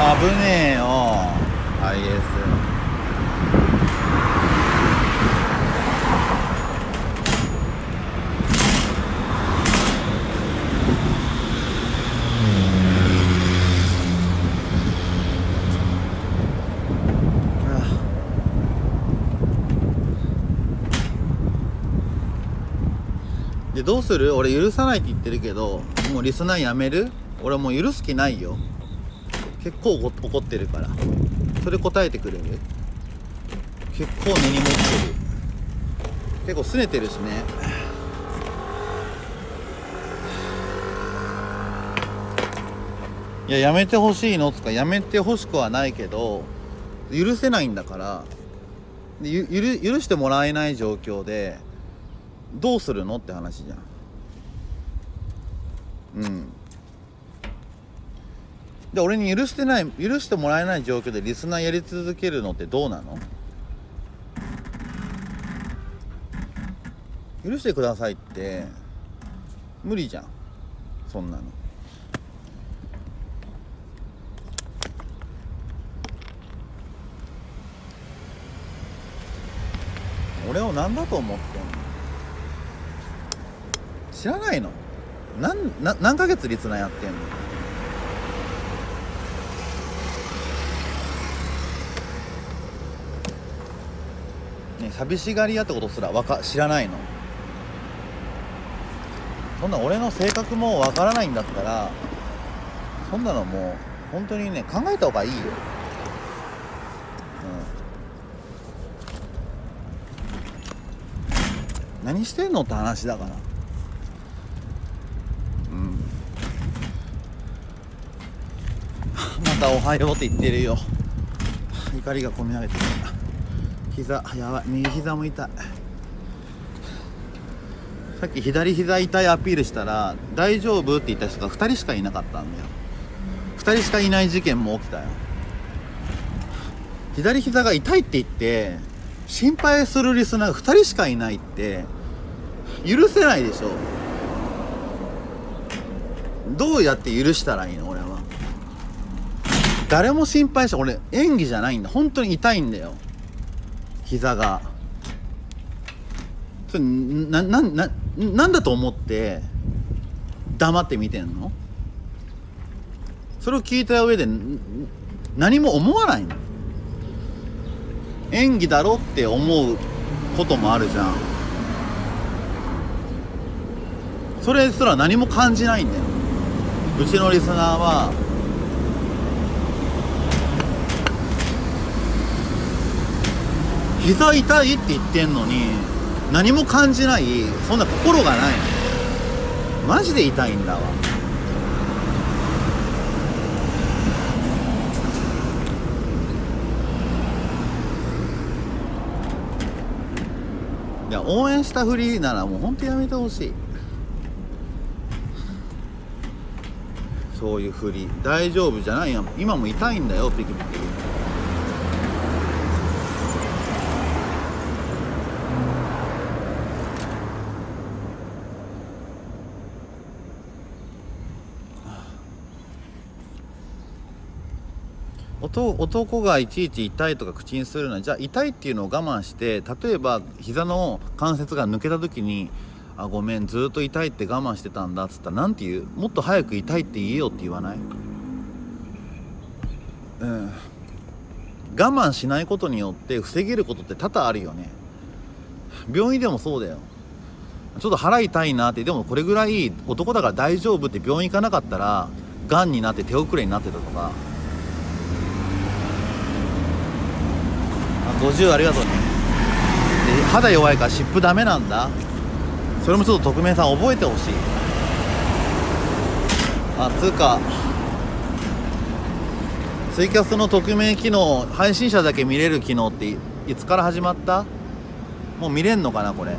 危ねえよ。IS でどうする？俺許さないって言ってるけどもうリスナーやめる？俺もう許す気ないよ結構怒ってるから。それ答えてくれる？結構根に持ってる。結構拗ねてるしね。いややめてほしいの？つかやめてほしくはないけど許せないんだから。でゆ許許してもらえない状況でどうするの？って話じゃん。うん。で俺に許してない許してもらえない状況でリスナーやり続けるのってどうなの？許してくださいって無理じゃん。そんなの。俺を何だと思ってんの？知らないの？なんな何ヶ月リスナーやってんの？寂しがり屋ってことすらわか知らないの。そんな俺の性格もわからないんだったらそんなのもう本当にね考えた方がいいよ。うん。何してんのって話だから。うん。また「おはよう」って言ってるよ。怒りがこみ上げてる。膝やばい右膝も痛い。さっき左膝痛いアピールしたら「大丈夫?」って言った人が2人しかいなかったんだよ。2人しかいない事件も起きたよ。左膝が痛いって言って心配するリスナーが2人しかいないって許せないでしょ。どうやって許したらいいの俺は。誰も心配して俺演技じゃないんだ。本当に痛いんだよ。膝が。それななななんだと思って黙って見てんの？それを聞いた上で何も思わないの。演技だろって思うこともあるじゃん。それすら何も感じないんだよ。うちのリスナーは膝痛いって言ってんのに何も感じないそんな心がない。マジで痛いんだわ。いや応援したふりならもうほんとやめてほしい。そういうふり。大丈夫じゃないやん今も痛いんだよピキピキ男がいちいち痛いとか口にするのはじゃあ痛いっていうのを我慢して例えば膝の関節が抜けた時に「あごめんずっと痛いって我慢してたんだ」っつったら何て言うもっと早く痛いって言えよって言わない？うん。我慢しないことによって防げることって多々あるよね。病院でもそうだよ。ちょっと腹痛いなってでもこれぐらい男だから大丈夫って病院行かなかったらがんになって手遅れになってたとか。50ありがとう。ねで肌弱いから湿布ダメなんだ。それもちょっと匿名さん覚えてほしい。あつうかツイキャスの匿名機能配信者だけ見れる機能っていつから始まった？もう見れんのかなこれ。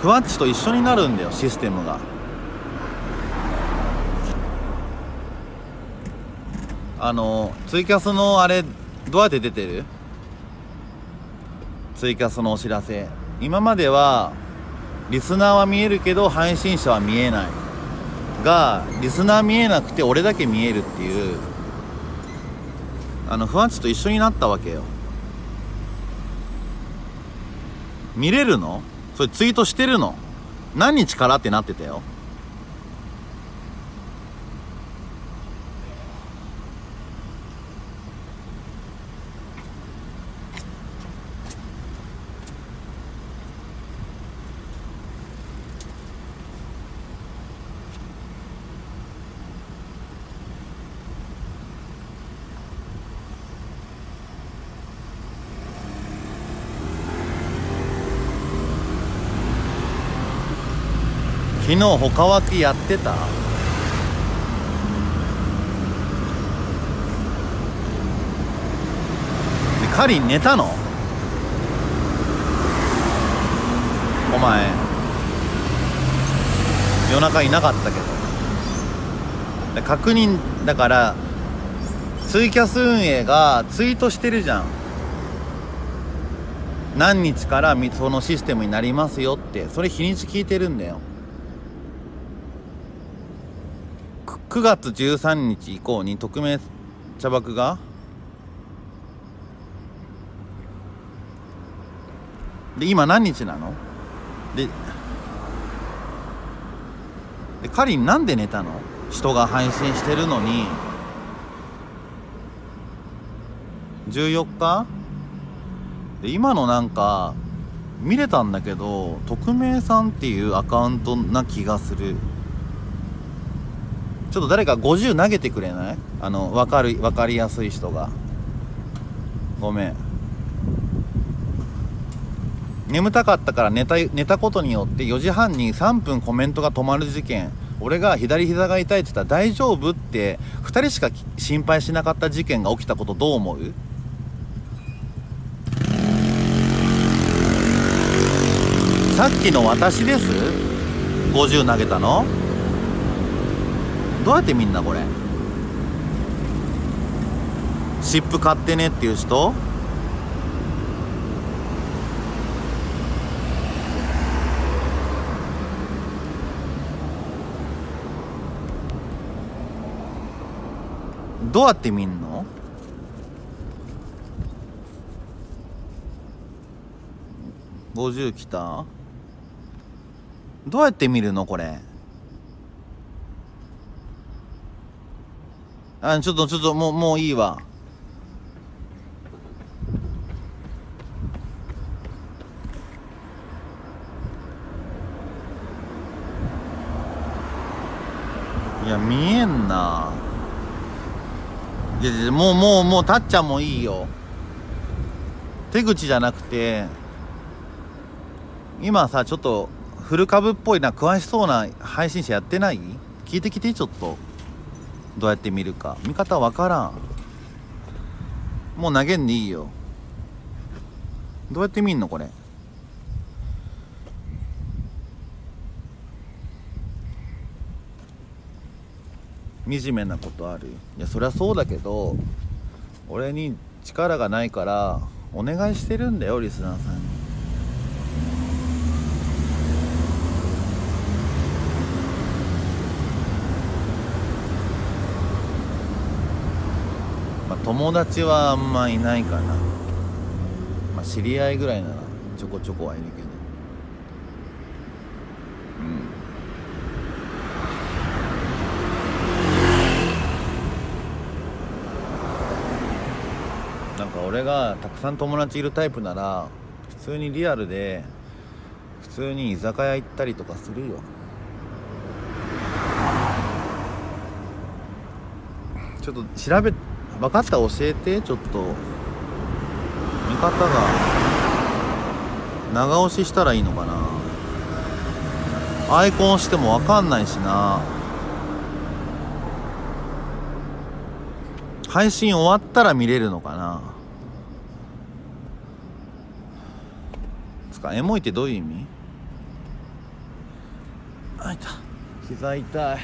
ふわっちと一緒になるんだよシステムが。あのツイキャスのあれどうやって出てる？ツイキャスのお知らせ。今まではリスナーは見えるけど配信者は見えない。がリスナー見えなくて俺だけ見えるっていう。あの不安値と一緒になったわけよ。見れるの？それツイートしてるの？何日からってなってたよ。昨日他脇やってた？でカリン寝たの？お前夜中いなかったけど。確認だからツイキャス運営がツイートしてるじゃん。何日からそのシステムになりますよって。それ日にち聞いてるんだよく9月13日以降に匿名茶爆がで今何日なの？ででカリンなんで寝たの？人が配信してるのに。14日？で今のなんか見れたんだけど匿名さんっていうアカウントな気がする。ちょっと誰か50投げてくれない？あの分かる分かりやすい人が。ごめん。眠たかったから寝た寝たことによって4時半に3分コメントが止まる事件。俺が左膝が痛いって言ったら大丈夫って2人しか心配しなかった事件が起きたことどう思う？さっきの私です。50投げたの？どうやってみんなこれ？湿布買ってねっていう人？どうやって見んの？50来た？どうやって見るのこれ？あちょっとちょっともうもういいわ。いや見えんな。いやもうもうもうたっちゃんもいいよ。手口じゃなくて今さちょっとフル株っぽいな詳しそうな配信者やってない？聞いてきてちょっと。どうやって見るか。見方わからん。もう投げんでいいよ。どうやって見んのこれ？惨めなことある。いやそりゃそうだけど俺に力がないからお願いしてるんだよリスナーさんにまあ友達はあんまいないかな。まあ知り合いぐらいならちょこちょこはいるけど。うん。なんか俺がたくさん友達いるタイプなら普通にリアルで普通に居酒屋行ったりとかするよ。ちょっと調べ分かった教えて。ちょっと見方が長押ししたらいいのかな。アイコンしても分かんないしな。配信終わったら見れるのかな。つかエモいってどういう意味？あ痛い。膝痛い。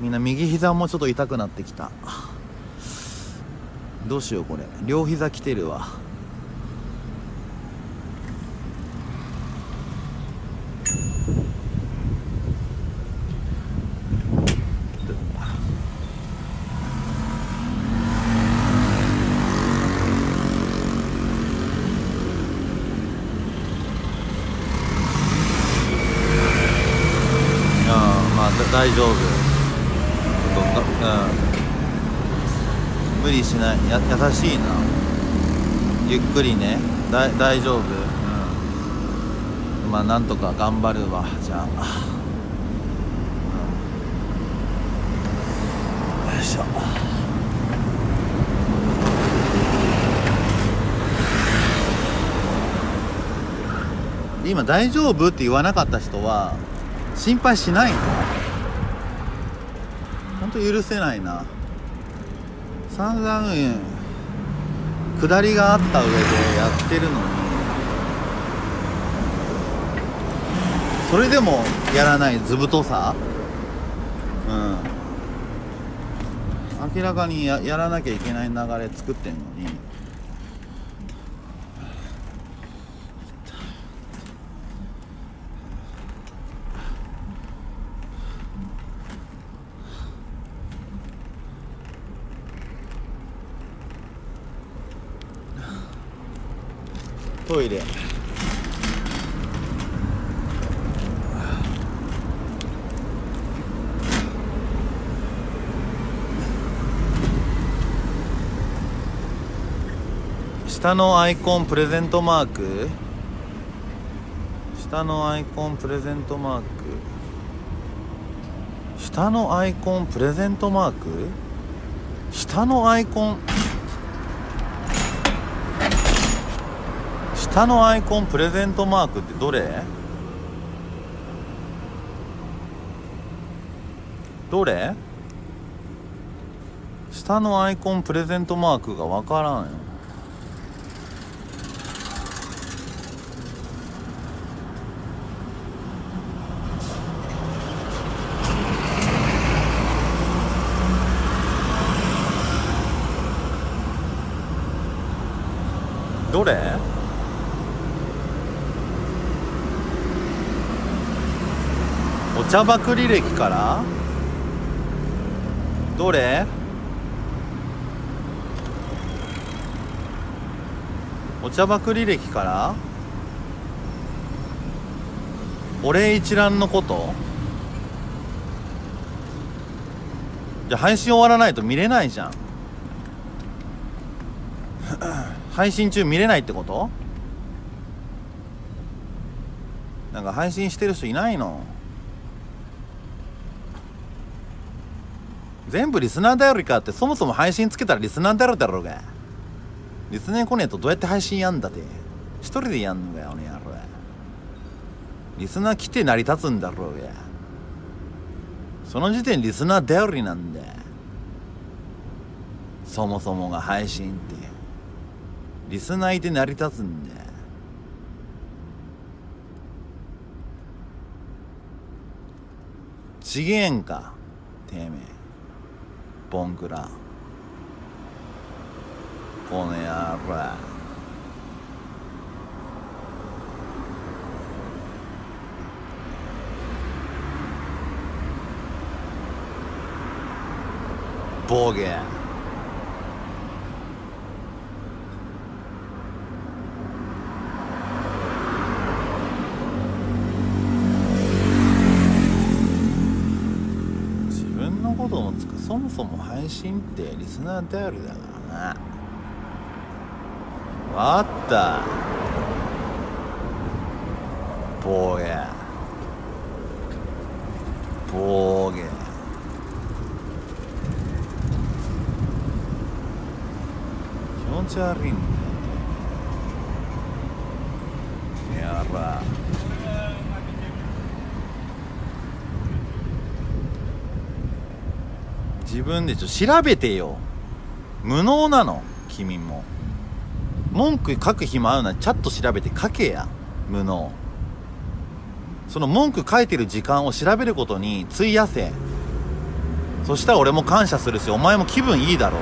みんな右膝もちょっと痛くなってきた。どうしようこれ。両膝きてるわしないや優しいな。ゆっくりね。だ大丈夫。うん。まあなんとか頑張るわ。じゃあ、うん、よいしょ。今大丈夫って言わなかった人は心配しないの。本当許せないな。散々下りがあった上でやってるのに。それでもやらない図太さ？うん。明らかにややらなきゃいけない流れ作ってんのに。トイレ。下のアイコンプレゼントマーク？下のアイコンプレゼントマーク？下のアイコンプレゼントマーク？下のアイコン下のアイコンプレゼントマークってどれ？どれ？下のアイコンプレゼントマークが分からんよどれ茶ばく履歴からどれ？お茶ばく履歴から俺一覧のこと？じゃ配信終わらないと見れないじゃん。配信中見れないってこと？なんか配信してる人いないの？全部リスナー頼りかってそもそも配信つけたらリスナー頼るだろうが。リスナー来ねえとどうやって配信やんだって。一人でやんのかよねやろリスナー来て成り立つんだろうが。その時点リスナー頼りなんだ。そもそもが配信って。リスナーいて成り立つんだ。ちげえんかてめえ。ボンクラこの野郎ボケそもそも配信ってリスナー頼りだからな。わった。ボーゲボーゲ気持ち悪いんだよやば。自分でちょっと調べてよ。無能なの君も。文句書く暇あるならチャット調べて書けや。無能。その文句書いてる時間を調べることに費やせ。そしたら俺も感謝するしお前も気分いいだろ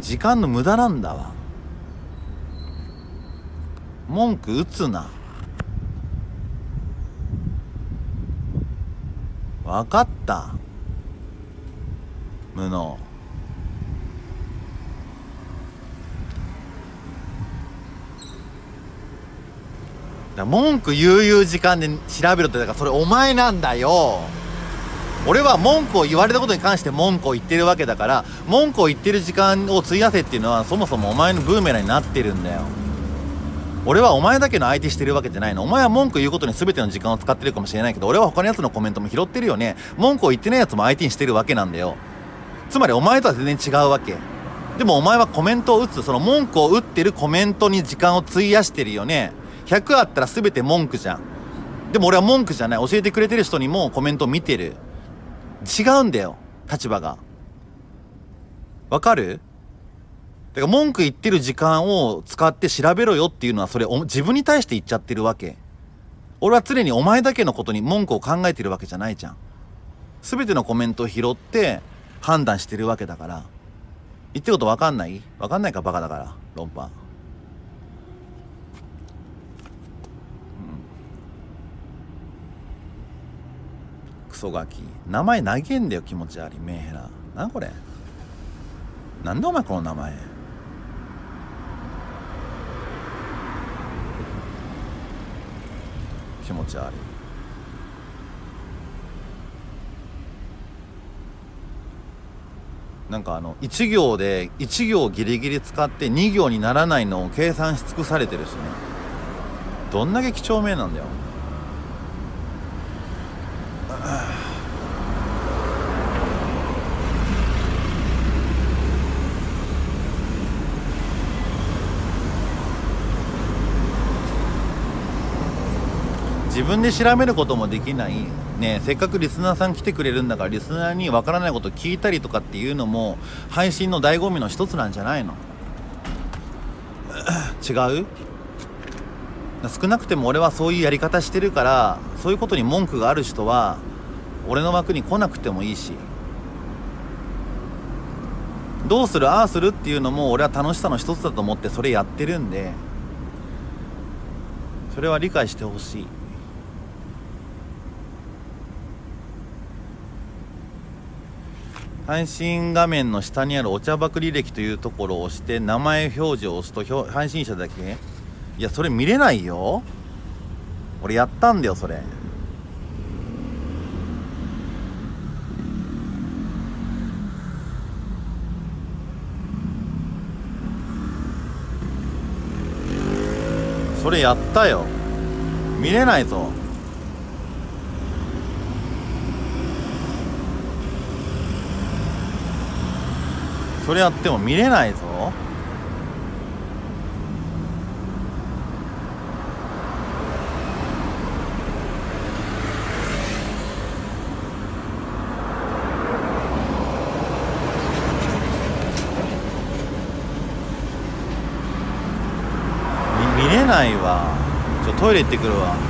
時間の無駄なんだわ。文句打つな。分かった。無能。だ文句悠々時間で調べろってだからそれお前なんだよ。俺は文句を言われたことに関して文句を言ってるわけだから文句を言ってる時間を費やせっていうのはそもそもお前のブーメランになってるんだよ。俺はお前だけの相手してるわけじゃないの。お前は文句言うことに全ての時間を使ってるかもしれないけど俺は他のやつのコメントも拾ってるよね。文句を言ってないやつも相手にしてるわけなんだよ。つまりお前とは全然違うわけ。でもお前はコメントを打つ。その文句を打ってるコメントに時間を費やしてるよね。100あったら全て文句じゃん。でも俺は文句じゃない。教えてくれてる人にもコメントを見てる。違うんだよ。立場が。わかる？だから文句言ってる時間を使って調べろよっていうのはそれ自分に対して言っちゃってるわけ。俺は常にお前だけのことに文句を考えてるわけじゃないじゃん。全てのコメントを拾って判断してるわけだから。言ってること分かんない？分かんないかバカだから論破。クソガキ。名前投げんだよ気持ち悪い。メンヘラ。なこれ。なんでお前この名前？気持ち悪い。なんかあの1行で1行ギリギリ使って2行にならないのを計算し尽くされてるしね。どんだけ几帳面なんだよ。自分で調べることもできない。ねせっかくリスナーさん来てくれるんだからリスナーにわからないこと聞いたりとかっていうのも配信の醍醐味の一つなんじゃないの？違う？少なくても俺はそういうやり方してるからそういうことに文句がある人は俺の枠に来なくてもいいし。どうする？ああするっていうのも俺は楽しさの一つだと思ってそれやってるんでそれは理解してほしい。配信画面の下にあるお茶箱履歴というところを押して名前表示を押すと配信者だけいやそれ見れないよ。俺やったんだよそれそれやったよ。見れないぞ。それやっても見れないぞ。見れないわ。ちょトイレ行ってくるわ。